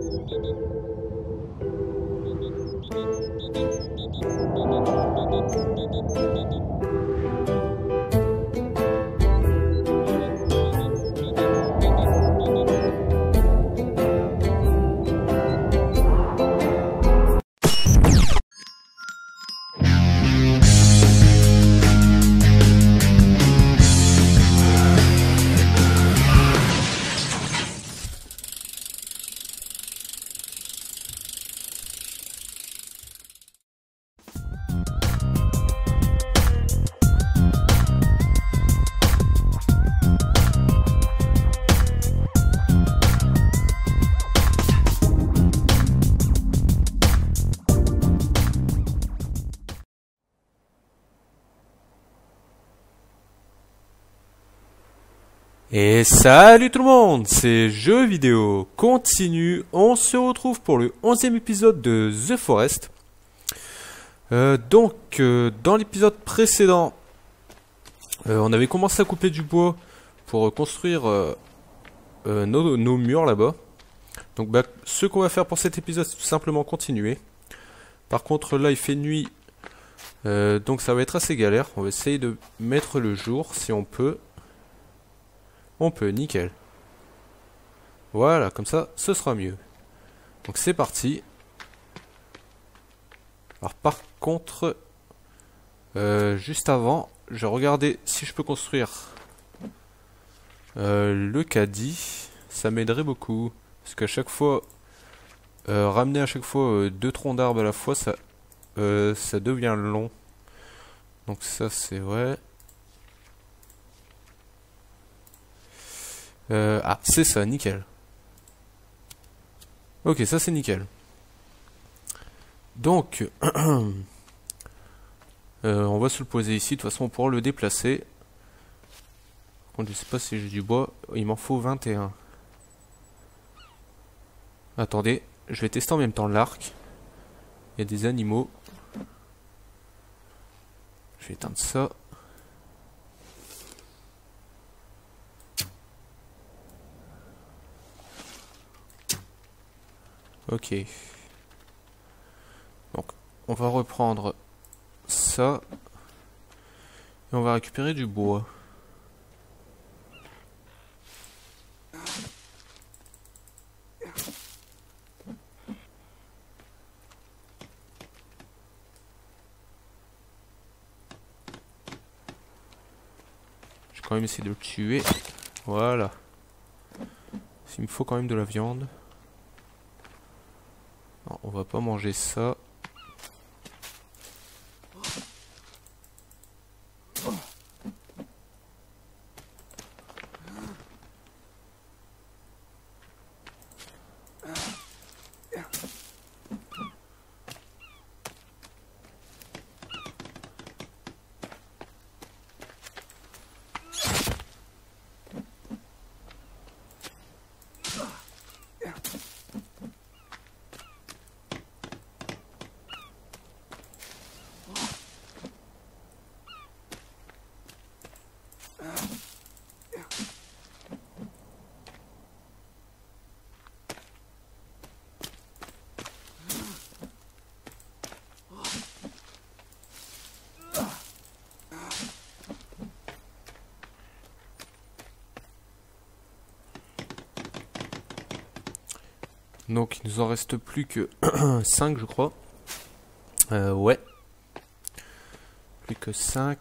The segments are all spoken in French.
Thank you. Et salut tout le monde, c'est Jeux vidéo continue. On se retrouve pour le 11e épisode de The Forest. Euh, donc, euh, dans l'épisode précédent, euh, on avait commencé à couper du bois pour construire nos, nos, murs là-bas. Donc, bah, ce qu'on va faire pour cet épisode, c'est tout simplement continuer. Par contre, là, il fait nuit, donc ça va être assez galère. On va essayer de mettre le jour si on peut. On peut, nickel. Voilà, comme ça, ce sera mieux. Donc c'est parti. Alors par contre, euh, juste avant, je regardais si je peux construire euh, le caddie. Ça m'aiderait beaucoup. Parce qu'à chaque fois, euh, ramener à chaque fois deux troncs d'arbres à la fois, ça, ça devient long. Donc ça c'est vrai. Euh, ah, c'est ça, nickel. Ok, ça c'est nickel. Donc, euh, on va se le poser ici. De toute façon, on pourra le déplacer. Par contre, je sais pas si j'ai du bois. Il m'en faut 21. Attendez, je vais tester en même temps l'arc. Il y a des animaux. Je vais éteindre ça. Ok. Donc, on va reprendre ça. Et on va récupérer du bois. Je vais quand même essayer de le tuer. Voilà. Il me faut quand même de la viande va pas manger ça. Donc il nous en reste plus que 5 je crois. Euh, ouais. Plus que 5.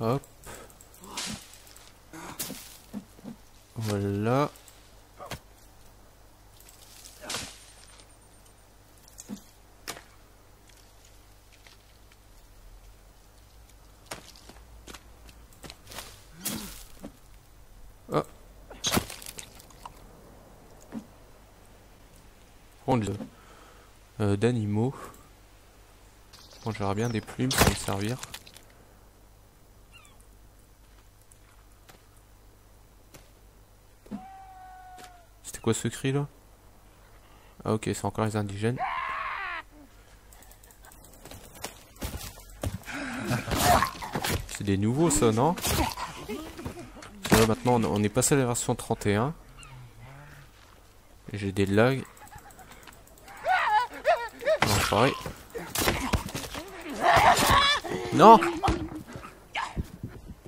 Hop. Voilà. Euh, d'animaux. Bon, j'aurai bien des plumes pour me servir. C'était quoi ce cri là? Ah ok, c'est encore les indigènes. C'est des nouveaux ça, non? Voilà, maintenant on est passé à la version 31. J'ai des lags. Non,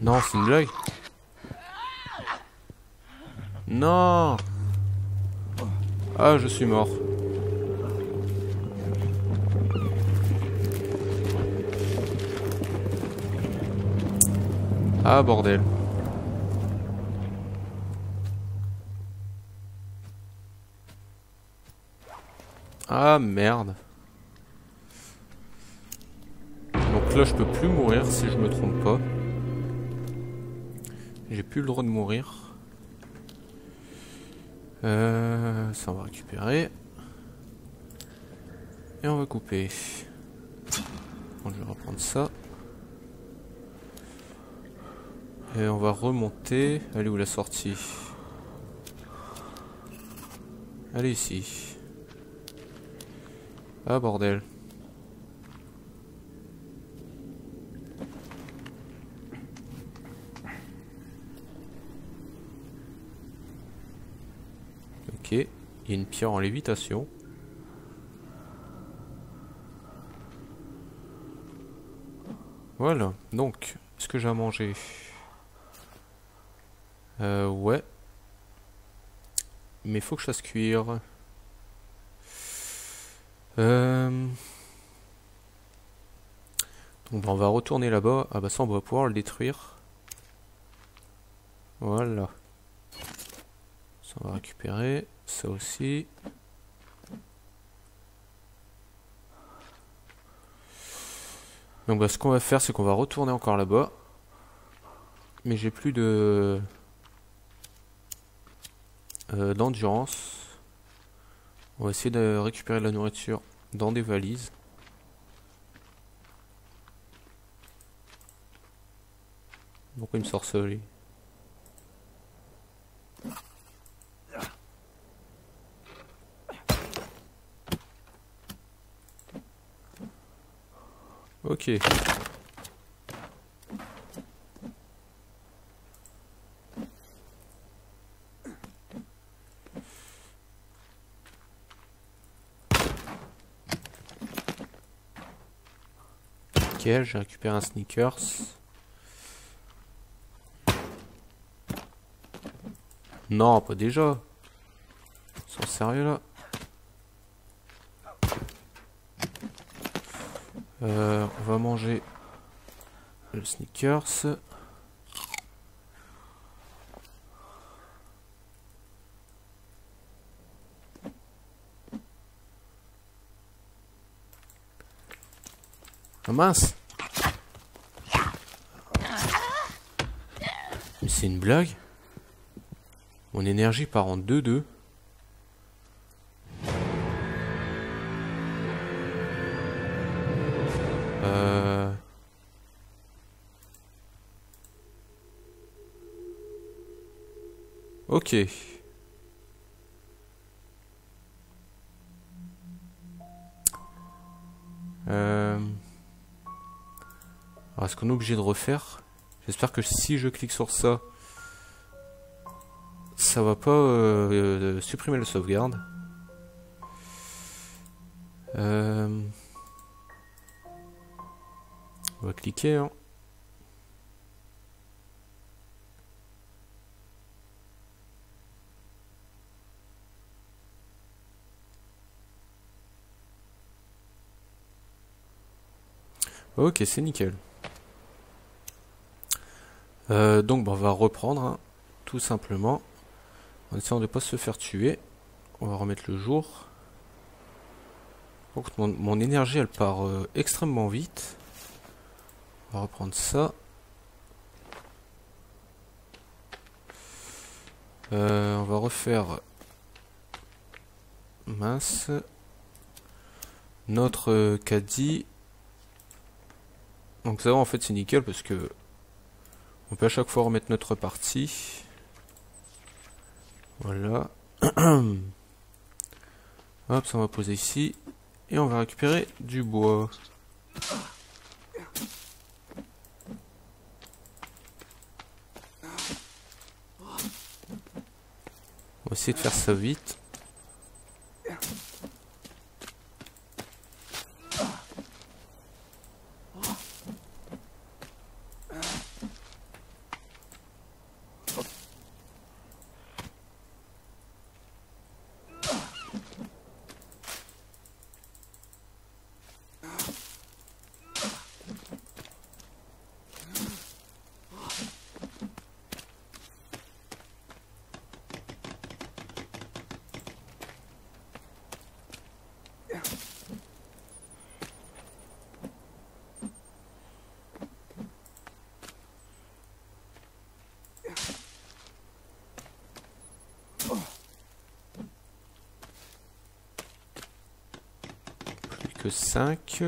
Non, c'est une blague. Non Ah, je suis mort. Ah, bordel. Ah, merde. Là, je peux plus mourir si je me trompe pas. J'ai plus le droit de mourir. Euh, ça on va récupérer. Et on va couper. Je vais reprendre ça. Et on va remonter. Allez où la sortie? Allez ici. Ah bordel. Ok, il y a une pierre en lévitation. Voilà, donc, est-ce que j'ai à manger Euh, ouais. Mais faut que je fasse cuire. Euh... Donc bah, on va retourner là-bas. Ah bah ça on va pouvoir le détruire. Voilà. Ça on va récupérer. Ça aussi. Donc bah, ce qu'on va faire c'est qu'on va retourner encore là-bas. Mais j'ai plus de... Euh, d'endurance. On va essayer de récupérer de la nourriture dans des valises. Pourquoi il me sort ça lui? Ok. j'ai récupéré un sneakers. Non, pas déjà. Ils sont sérieux là euh, On va manger le sneakers. Ah mince Mais c'est une blague Mon énergie part en 2-2. Ok. Euh... Est-ce qu'on est obligé de refaire? J'espère que si je clique sur ça, ça va pas euh, supprimer la sauvegarde. Euh, on va cliquer. Hein. Ok, c'est nickel. Euh, donc on va reprendre hein, tout simplement en essayant de ne pas se faire tuer. On va remettre le jour. Mon, énergie elle part euh, extrêmement vite. On va reprendre ça. Euh, on va refaire mince notre caddie. Donc ça va en fait c'est nickel parce que on peut à chaque fois remettre notre partie. Voilà. Hop, ça on va poser ici. Et on va récupérer du bois. va essayer de faire ça vite. Plus que 5.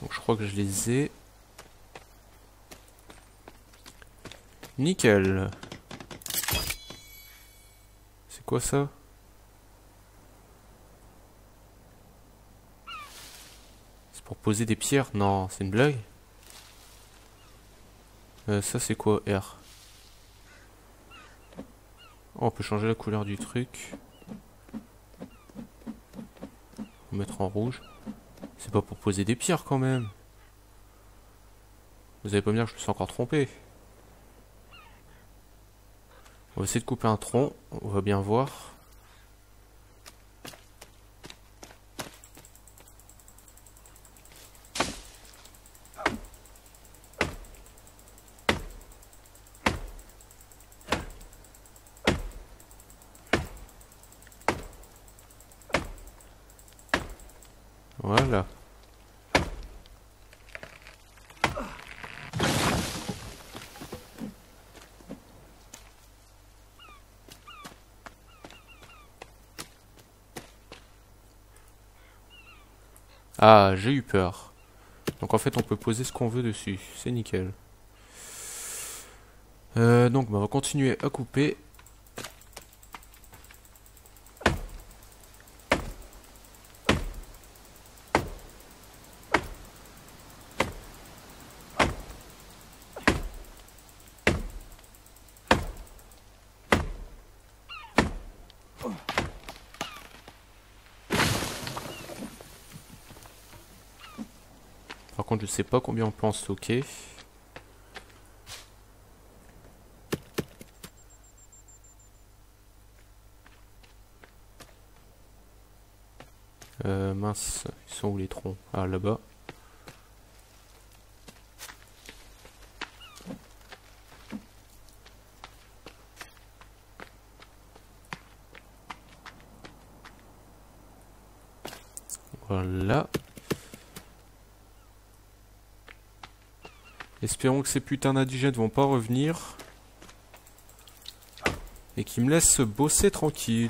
Donc je crois que je les ai. Nickel. C'est quoi ça? C'est pour poser des pierres? Non, c'est une blague euh, Ça c'est quoi R? Oh, on peut changer la couleur du truc. On mettre en rouge. C'est pas pour poser des pierres quand même. Vous allez pas me dire que je me suis encore trompé. On va essayer de couper un tronc, on va bien voir. Voilà. Ah, j'ai eu peur. Donc en fait, on peut poser ce qu'on veut dessus. C'est nickel. Euh, donc, bah, on va continuer à couper. Sais pas combien on peut en stocker. Euh, mince, ils sont où les troncs? Ah, là-bas. Voilà. Espérons que ces putains d'indigènes vont pas revenir. Et qu'ils me laissent bosser tranquille.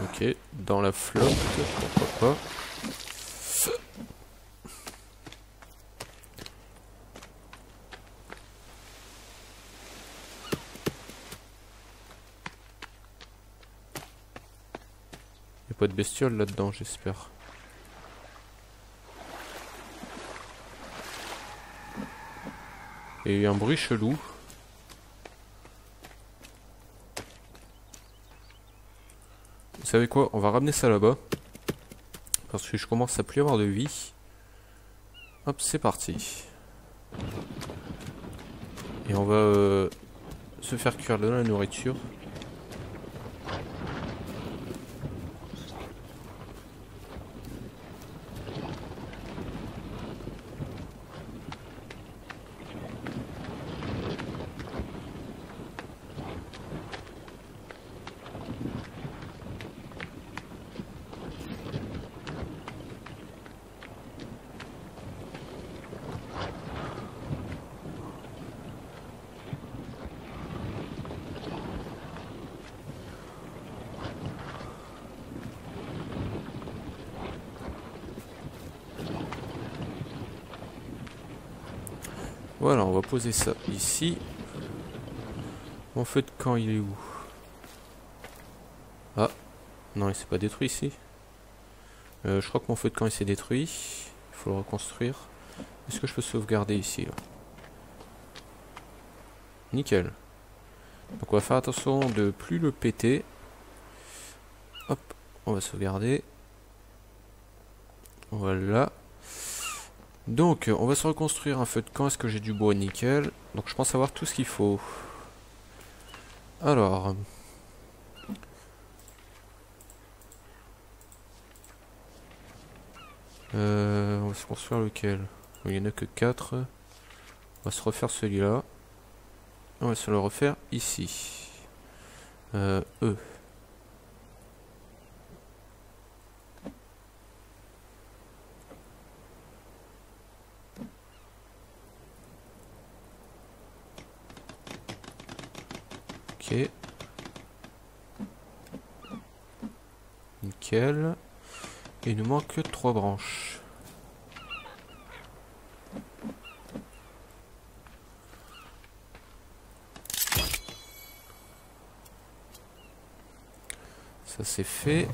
Ok, dans la flotte, pourquoi pas. Pas de bestiole là-dedans, j'espère. Et un bruit chelou. Vous savez quoi On va ramener ça là-bas. Parce que je commence à plus avoir de vie. Hop, c'est parti. Et on va euh, se faire cuire de la nourriture. Voilà, on va poser ça ici. Mon feu de camp, il est où? Ah, non, il s'est pas détruit ici. Euh, je crois que mon feu de camp, il s'est détruit. Il faut le reconstruire. Est-ce que je peux sauvegarder ici Nickel. Donc on va faire attention de plus le péter. Hop, on va sauvegarder. Voilà. Donc, on va se reconstruire un feu de camp. Est-ce que j'ai du bois nickel? Donc, je pense avoir tout ce qu'il faut. Alors. Euh, on va se construire lequel? Il n'y en a que 4. On va se refaire celui-là. On va se le refaire ici. Euh, E. Nickel. Et il nous manque que 3 branches. Ça c'est fait.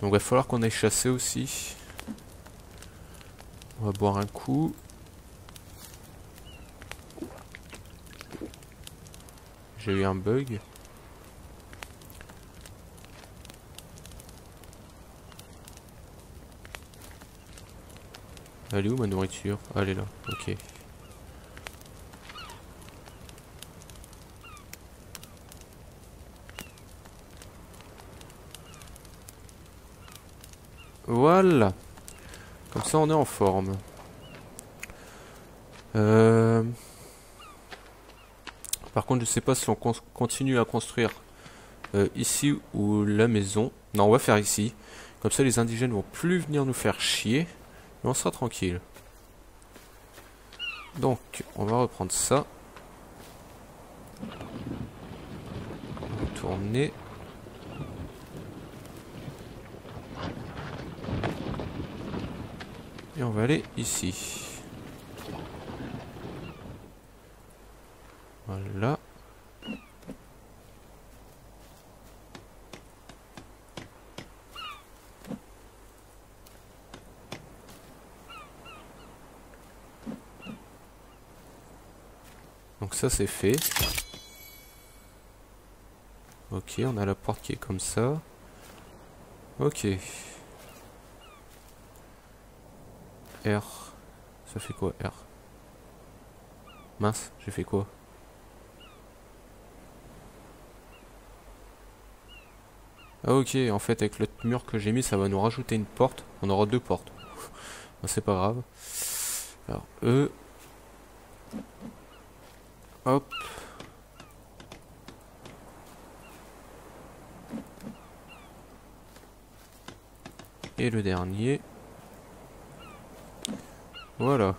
Donc va falloir qu'on aille chasser aussi. On va boire un coup. J'ai eu un bug. Elle où ma nourriture? Ah, Elle est là, ok. Voilà. Comme ça on est en forme. Euh... Par contre, je sais pas si on continue à construire euh, ici ou la maison. Non, on va faire ici. Comme ça, les indigènes vont plus venir nous faire chier. Et on sera tranquille. Donc, on va reprendre ça. Tourner. Et on va aller ici. Voilà. Donc ça c'est fait. Ok, on a la porte qui est comme ça. Ok. R. Ça fait quoi R? Mince, j'ai fait quoi? Ah ok, en fait avec le mur que j'ai mis, ça va nous rajouter une porte. On aura deux portes. c'est pas grave. Alors, E. Hop. Et le dernier. Voilà.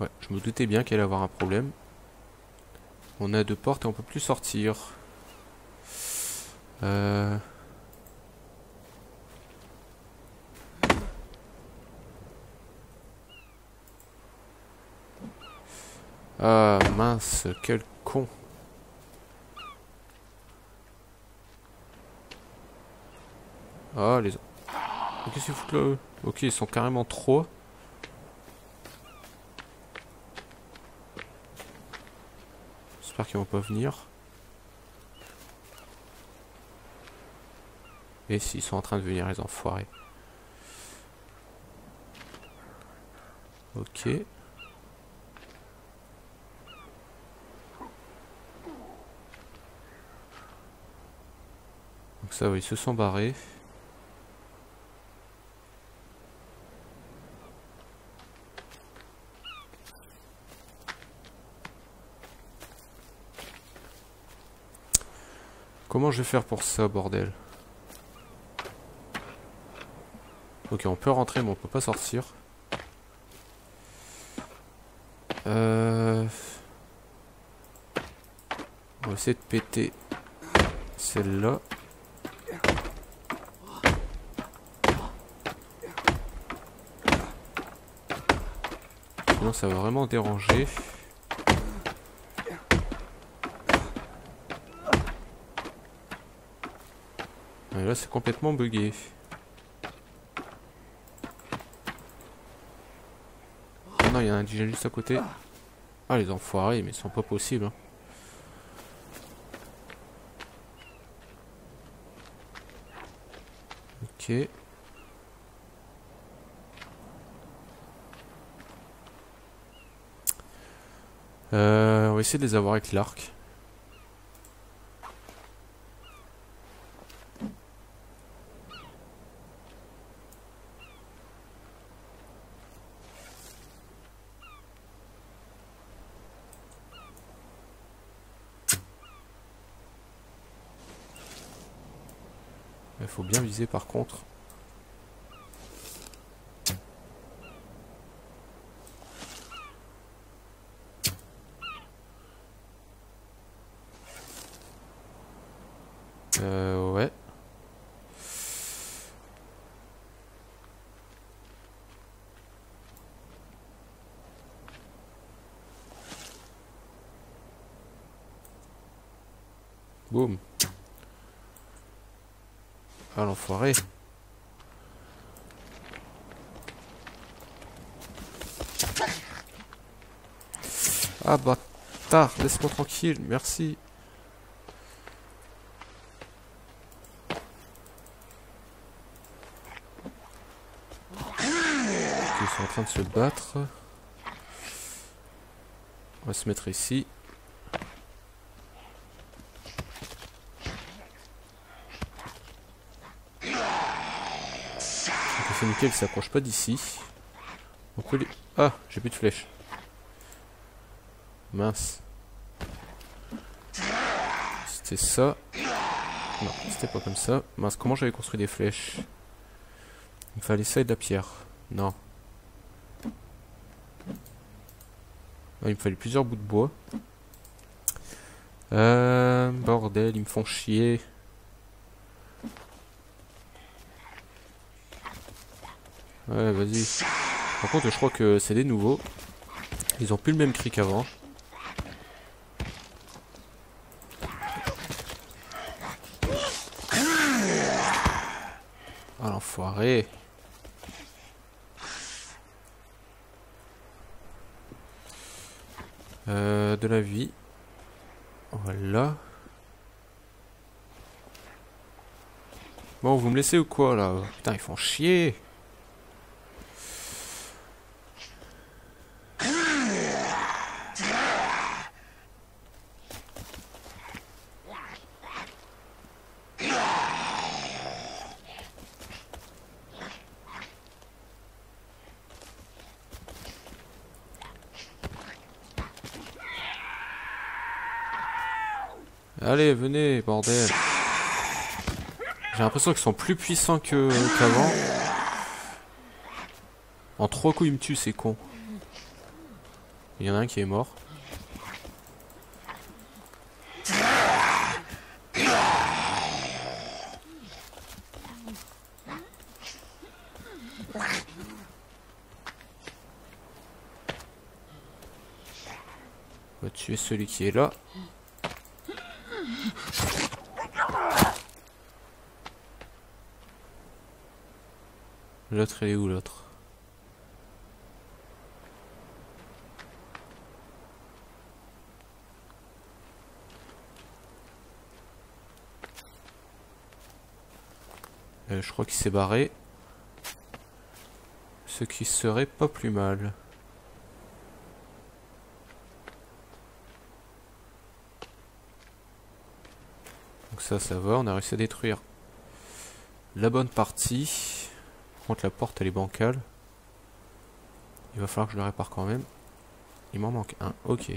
Ouais, je me doutais bien qu'elle allait avoir un problème. On a deux portes et on peut plus sortir. Euh... Ah mince, quel con. Ah les... Qu'est-ce qu'ils foutent là Ok, ils sont carrément trop. J'espère qu'ils vont pas venir. Et s'ils sont en train de venir les enfoirés. Ok. Donc ça, oui, ils se sont barrés. Comment je vais faire pour ça, bordel? Ok, on peut rentrer, mais on peut pas sortir. Euh... On va essayer de péter celle-là. Ça va vraiment déranger. Et là c'est complètement bugué. Oh non, il y a un indigène juste à côté. Ah les enfoirés, mais ils sont pas possibles. Hein. Ok. Euh, on va essayer de les avoir avec l'arc. Il faut bien viser par contre. Boum. Ah l'enfoiré. Ah bâtard, laisse-moi tranquille, merci. Ils sont en train de se battre. On va se mettre ici. C'est nickel, il s'approche pas d'ici. Ah, j'ai plus de flèches. Mince. C'était ça. Non, c'était pas comme ça. Mince, comment j'avais construit des flèches? Il me fallait ça et de la pierre. Non. Ah, il me fallait plusieurs bouts de bois. Euh, bordel, ils me font chier. Ouais, vas-y. Par contre, je crois que c'est des nouveaux. Ils ont plus le même cri qu'avant. Ah l'enfoiré. Euh, de la vie. Voilà. Bon, vous me laissez ou quoi là? Putain, ils font chier. Allez, venez, bordel. J'ai l'impression qu'ils sont plus puissants que qu'avant. En trois coups, ils me tuent, c'est con. Il y en a un qui est mort. On va tuer celui qui est là. L'autre, l'autre? Euh, Je crois qu'il s'est barré. Ce qui serait pas plus mal. Donc ça, ça va. On a réussi à détruire la bonne partie. Par contre, la porte, elle est bancale. Il va falloir que je le répare quand même. Il m'en manque un. Ok.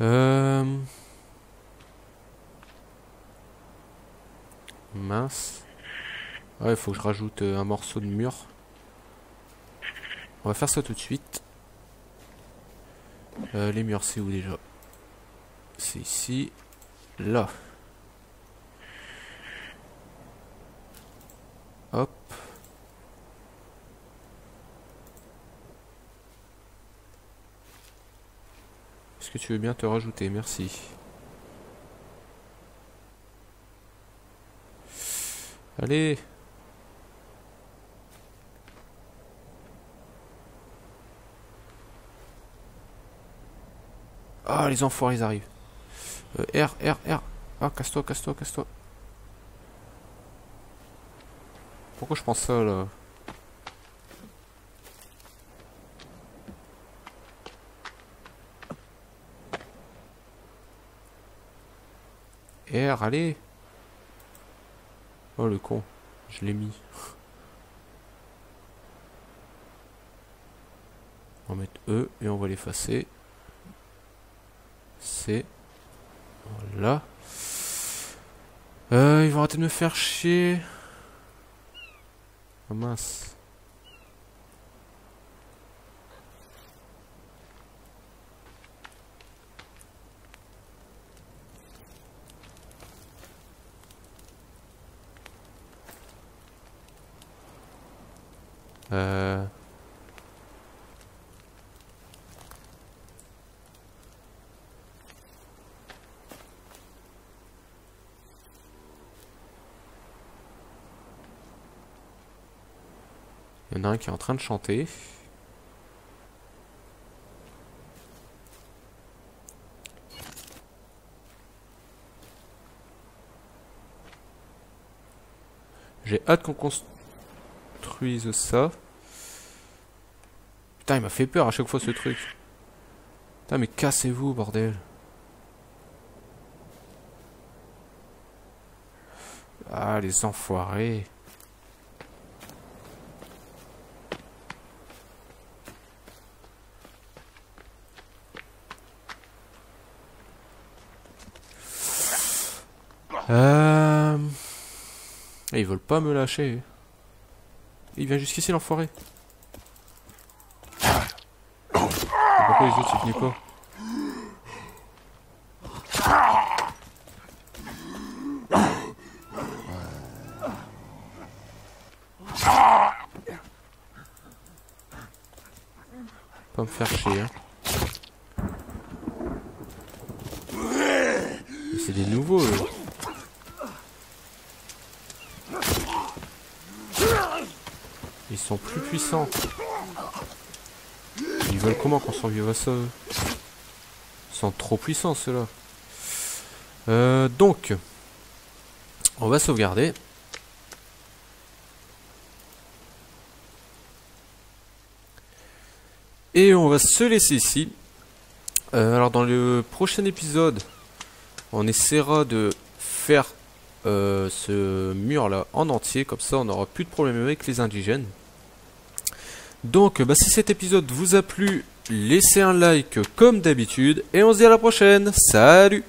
Euh... Mince. Ouais, il faut que je rajoute euh, un morceau de mur. On va faire ça tout de suite. Euh, les murs, c'est où déjà? C'est ici. Là. Hop. Est-ce que tu veux bien te rajouter? Merci. Allez Ah, les enfoirés, ils arrivent. Euh, R, R, R. Ah, casse-toi, casse-toi, casse-toi. Pourquoi je pense ça, là R, allez Oh le con, je l'ai mis. On va mettre E et on va l'effacer. C. Voilà. Euh, ils vont arrêter de me faire chier. Oh mince. Euh... Il y en a qui est en train de chanter. J'ai hâte qu'on construise ça. Putain, il m'a fait peur à chaque fois ce truc. Putain, mais cassez-vous, bordel. Ah, les enfoirés. Veulent pas me lâcher. Il vient jusqu'ici l'enfoiré. Pourquoi les autres ils venaient pas? Pas me faire chier hein. C'est des nouveaux eux. Sont plus puissants. Ils veulent comment qu'on survive à ça Ils sont trop puissants ceux-là. Euh, donc, on va sauvegarder. Et on va se laisser ici. Euh, alors dans le prochain épisode, on essaiera de faire euh, ce mur là en entier, comme ça on n'aura plus de problème avec les indigènes. Donc bah, si cet épisode vous a plu, laissez un like comme d'habitude, et on se dit à la prochaine, salut